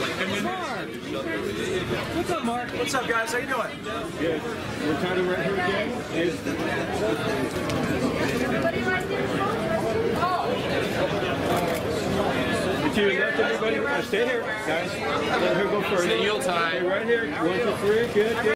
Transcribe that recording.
What's up, Mark? What's up, guys? How you doing? Good. We're kind of right here again. Is you left, everybody. Uh, stay here, guys. Let her go first. Stay heel time. Stay right here. One, two, three. Good. good.